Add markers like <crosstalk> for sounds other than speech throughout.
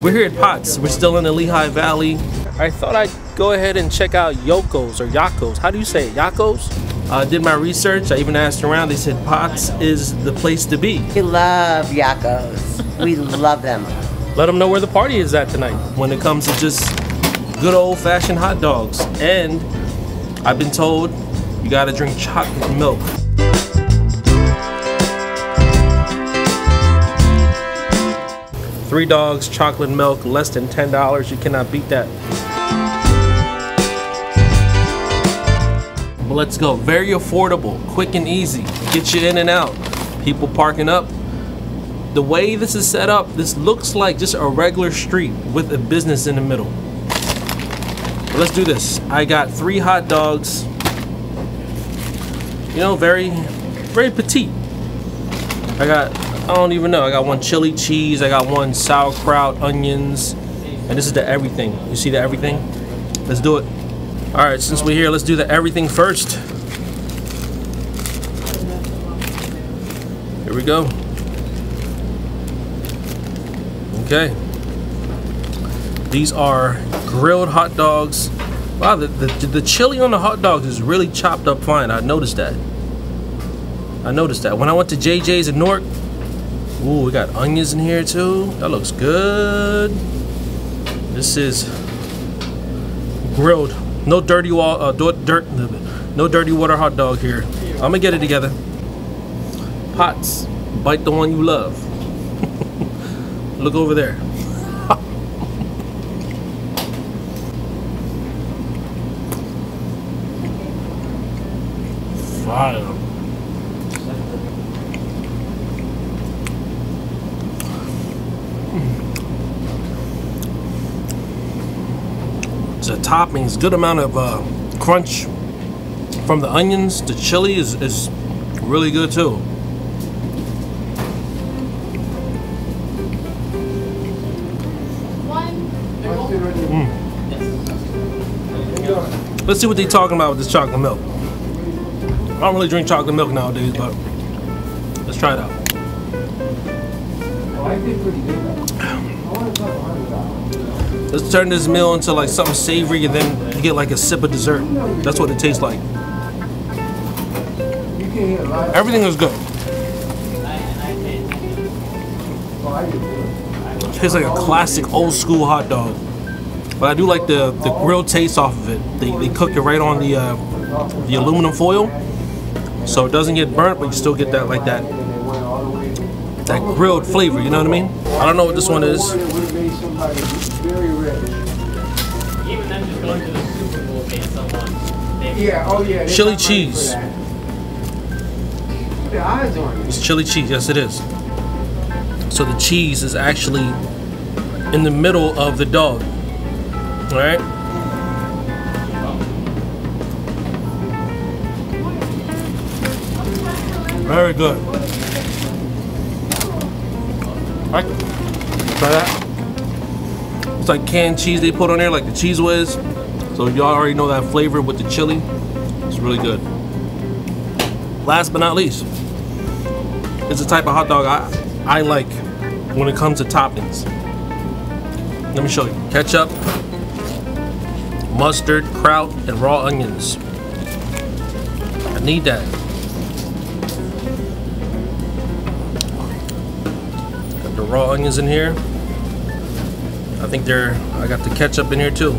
We're here at Potts. We're still in the Lehigh Valley. I thought I'd go ahead and check out Yoko's or Yakos. How do you say it? Yakos? I did my research. I even asked around. They said Potts is the place to be. We love Yakos. We love them. Let them know where the party is at tonight when it comes to just good old fashioned hot dogs. And I've been told you gotta drink chocolate milk. Three dogs, chocolate milk, less than $10. You cannot beat that. But let's go. Very affordable, quick and easy. Get you in and out. People parking up. The way this is set up, this looks like just a regular street with a business in the middle. But let's do this. I got three hot dogs. You know, very, very petite. I got I don't even know. I got one chili cheese. I got one sauerkraut, onions, and this is the everything. You see the everything? Let's do it. All right, since we're here, let's do the everything first. Here we go. Okay. These are grilled hot dogs. Wow, the, the, the chili on the hot dogs is really chopped up fine. I noticed that. I noticed that. When I went to JJ's in Newark, Ooh, we got onions in here too. That looks good. This is grilled. No dirty wall, uh, dirt, no dirty water hot dog here. I'm gonna get it together. Potts, bite the one you love. <laughs> Look over there. <laughs> Fire. The toppings, good amount of uh, crunch from the onions. The chili is, is really good too. Mm. Let's see what they're talking about with this chocolate milk. I don't really drink chocolate milk nowadays, but let's try it out. Let's turn this meal into like something savory and then you get like a sip of dessert. That's what it tastes like. Everything is good. Tastes like a classic old school hot dog. But I do like the, the grilled taste off of it. They, they cook it right on the uh, the aluminum foil. So it doesn't get burnt, but you still get that like that that grilled flavor, you know what I mean? I don't know what this one is. Yeah, oh yeah. Chili cheese. It's chili cheese, yes it is. So the cheese is actually in the middle of the dog. Alright? Very good. Try that. It's like canned cheese they put on there, like the Cheez Whiz. So y'all already know that flavor with the chili. It's really good. Last but not least, it's the type of hot dog I, I like when it comes to toppings. Let me show you. Ketchup, mustard, kraut, and raw onions. I need that. The raw onions in here. I think they're, I got the ketchup in here too.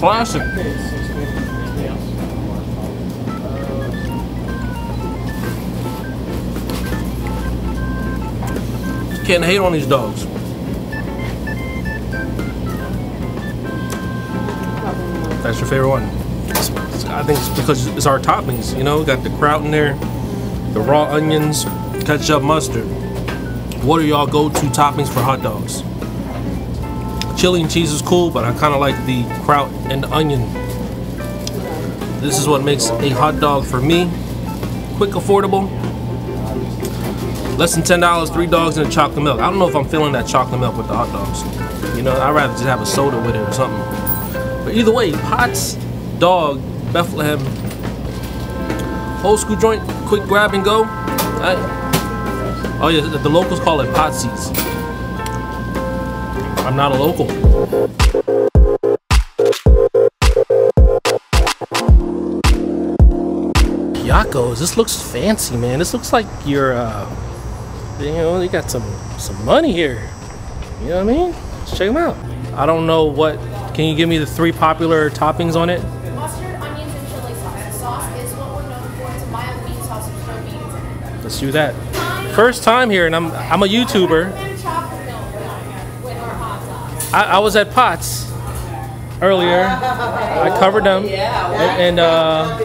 Classic. Can't hate on these dogs. That's your favorite one. I think it's because it's our toppings, you know, got the kraut in there, the raw onions, ketchup, mustard. What are y'all go-to toppings for hot dogs? Chili and cheese is cool, but I kind of like the kraut and the onion. This is what makes a hot dog for me. Quick, affordable. Less than $10, three dogs and a chocolate milk. I don't know if I'm feeling that chocolate milk with the hot dogs. You know, I'd rather just have a soda with it or something. But either way, Potts Dog Bethlehem old school joint, quick grab and go. I, oh yeah, the, locals call it Potsy's. I'm not a local. Yocco's, this looks fancy, man. This looks like you're, uh, you know, you got some some money here. You know what I mean? Let's check them out. I don't know what. Can you give me the three popular toppings on it? Mustard, onions, and chili sauce. The sauce is what we're known for. It's a mild bean sauce with no beans in it. Let's do that. First time here, and I'm I'm a YouTuber. And chocolate milk with our hot dogs. I, I was at Potts earlier. I covered them, and, and uh,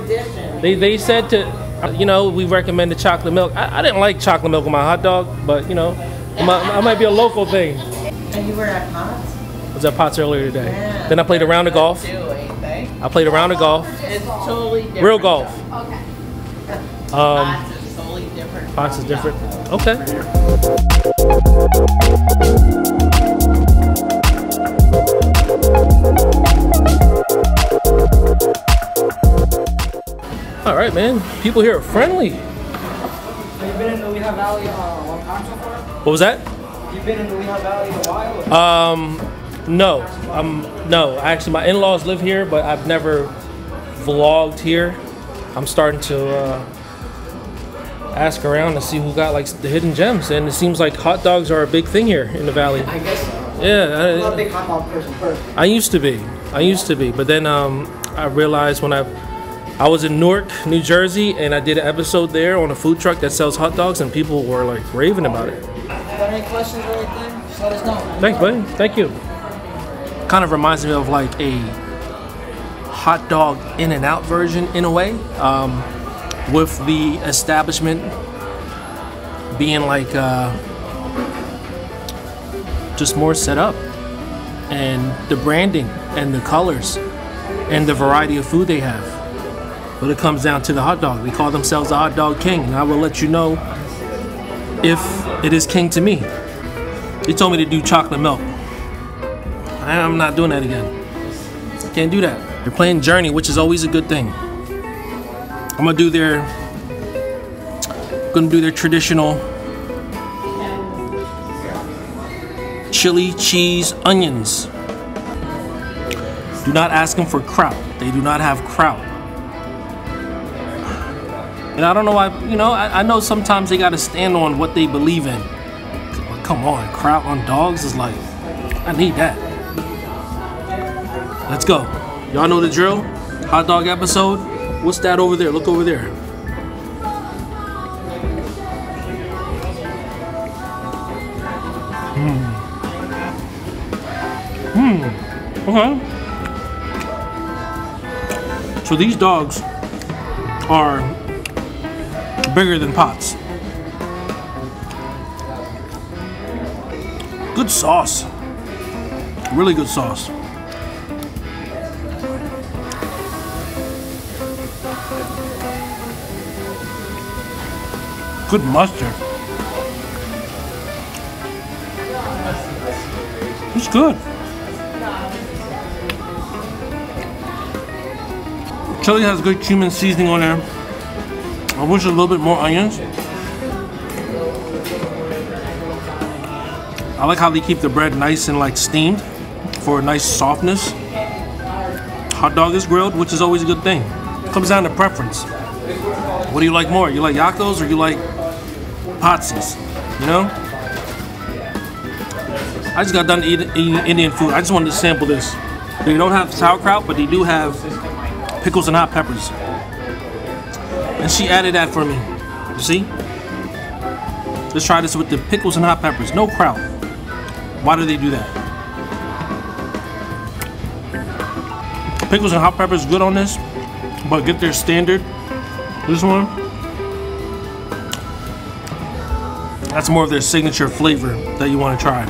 they they said to, you know, we recommended chocolate milk. I, I didn't like chocolate milk on my hot dog, but you know, I might, might be a local thing. And you were at Potts? I was at Potts earlier today. Then I played a round of golf. Too. I played a round of golf, It's totally different. real golf. Okay. Um, Potts is totally different. Potts is different. Okay. All right, man. People here are friendly. Have you been in the Lehigh Valley uh, a long time so far? What was that? You've been in the Lehigh Valley a while? or- Um, no. Um, no. Actually, my in-laws live here, but I've never vlogged here. I'm starting to uh, ask around to see who got like the hidden gems, and it seems like hot dogs are a big thing here in the valley. I guess so. Yeah, I'm not a I, big hot dog person first. I used to be. I used to be, but then um, I realized when I I was in Newark, New Jersey, and I did an episode there on a food truck that sells hot dogs, and people were like raving about it. Got any questions or anything? Just let us know. Thanks, buddy. Thank you. Kind of reminds me of like a hot dog in and out version in a way, um, with the establishment being like uh, just more set up, and the branding and the colors and the variety of food they have. But it comes down to the hot dog. They call themselves the hot dog king, and I will let you know if it is king to me. They told me to do chocolate milk. I'm not doing that again. Can't do that. They're playing Journey, which is always a good thing. I'm gonna do their gonna do their traditional chili, cheese, onions. Do not ask them for kraut. They do not have kraut. And I don't know why, you know, I, I know sometimes they gotta stand on what they believe in. But come on, kraut on dogs is like, I need that. Let's go. Y'all know the drill? Hot dog episode. What's that over there? Look over there. Hmm. Hmm. Okay. So these dogs are bigger than Potts. Good sauce. Really good sauce. Good mustard. It's good. Chili has good cumin seasoning on there. I wish a little bit more onions. I like how they keep the bread nice and like steamed for a nice softness. Hot dog is grilled, which is always a good thing. Comes down to preference. What do you like more? You like Yocco's or you like Potsy's? You know? I just got done eating, eating Indian food. I just wanted to sample this. They don't have sauerkraut, but they do have pickles and hot peppers. And she added that for me. You see? Let's try this with the pickles and hot peppers. No kraut. Why do they do that? Pickles and hot peppers good on this, but get their standard. This one, that's more of their signature flavor that you want to try.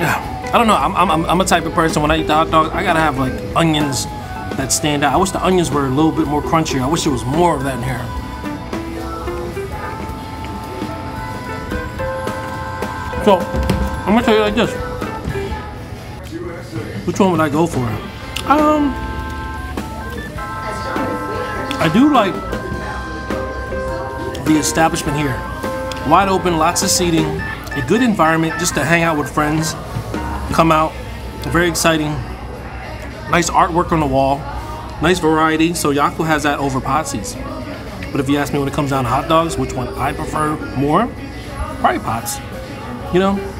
Yeah, I don't know. I'm, I'm, I'm a type of person when I eat the hot dog, I gotta have like onions that stand out. I wish the onions were a little bit more crunchy. I wish there was more of that in here. So, I'm gonna tell you like this. Which one would I go for? Um, I do like the establishment here. Wide open, lots of seating, a good environment just to hang out with friends. Come out, very exciting. Nice artwork on the wall, nice variety. So Yocco has that over Potsy's. But if you ask me when it comes down to hot dogs, which one I prefer more, probably Potts. You know,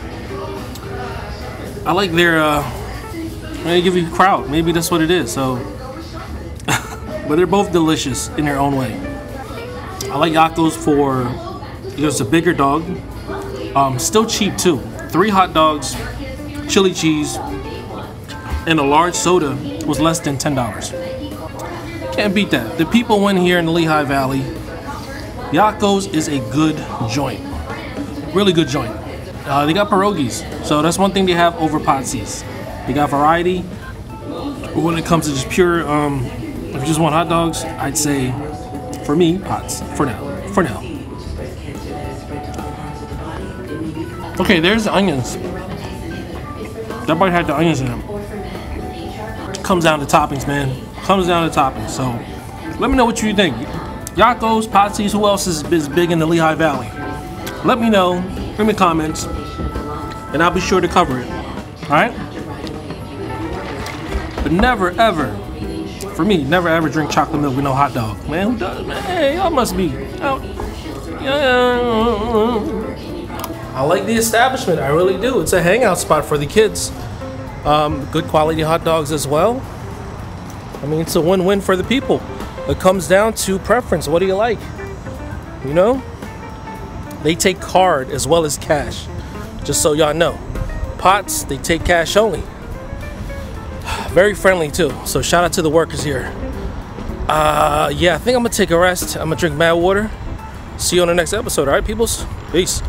I like their. Uh, they give you kraut. Maybe that's what it is. So, <laughs> but they're both delicious in their own way. I like Yocco's for it's a bigger dog. Um, still cheap too. Three hot dogs, chili cheese, and a large soda was less than ten dollars. Can't beat that. The people win here in the Lehigh Valley. Yocco's is a good joint. Really good joint. Uh, they got pierogies, so that's one thing they have over Potsy's. They got variety. When it comes to just pure, um, if you just want hot dogs, I'd say, for me, Potts for now. For now. Okay, there's the onions. That bite had the onions in them. Comes down to toppings, man. Comes down to toppings. So let me know what you think. Yocco's, Potsy's, who else is, is big in the Lehigh Valley? Let me know. Leave me comments. And I'll be sure to cover it. Alright? But never ever, for me, never ever drink chocolate milk with no hot dog. Man, who does? Man, hey, y'all must be. Yeah. I like the establishment. I really do. It's a hangout spot for the kids. Um, good quality hot dogs as well. I mean, it's a win-win for the people. It comes down to preference. What do you like? You know? They take card as well as cash. Just so y'all know. Potts, they take cash only. Very friendly too. So shout out to the workers here. Uh, yeah, I think I'm gonna take a rest. I'm gonna drink mad water. See you on the next episode. All right, peoples. Peace.